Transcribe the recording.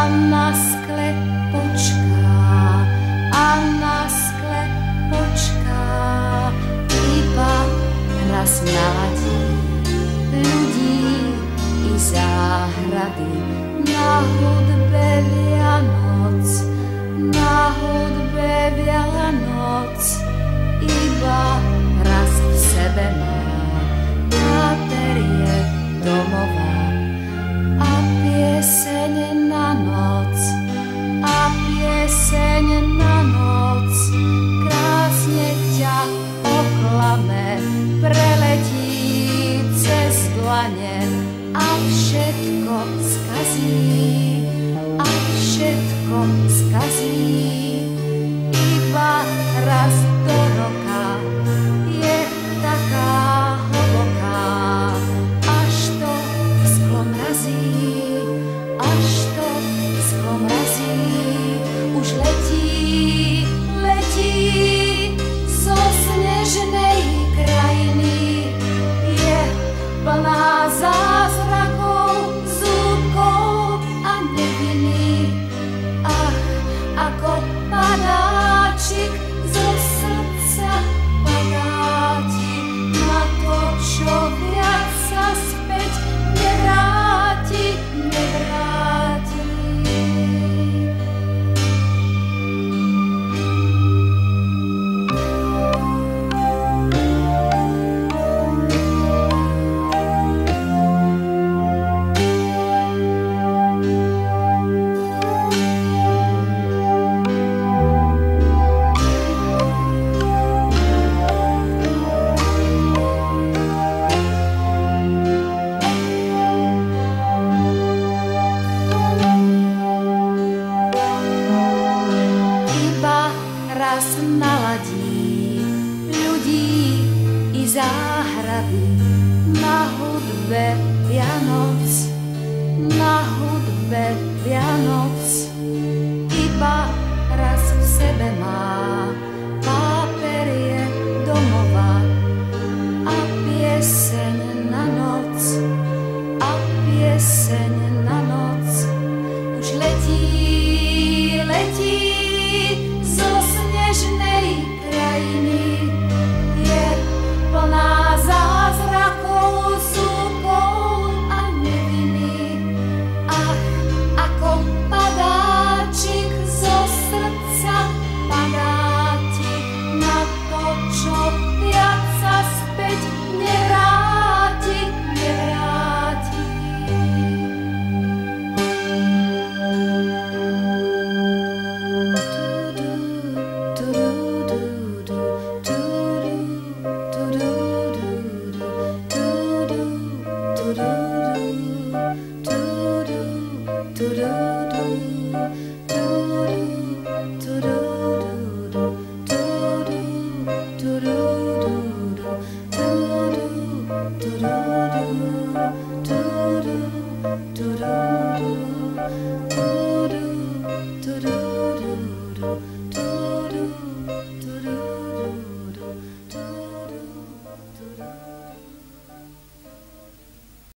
a na počká, a na počká, iba raz naladí ľudí i záhrady na dlane a všetko skazí, a všetko skazí. čas naladí ľudí i záhrady na hudbe Vianoc, na hudbe Vianoc iba raz v sebe mám.